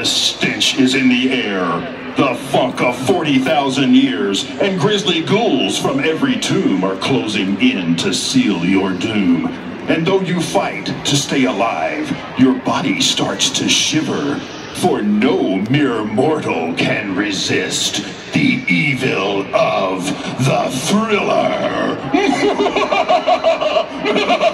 The stench is in the air. The funk of 40,000 years, and grisly ghouls from every tomb are closing in to seal your doom. And though you fight to stay alive, your body starts to shiver. For no mere mortal can resist the evil of the thriller.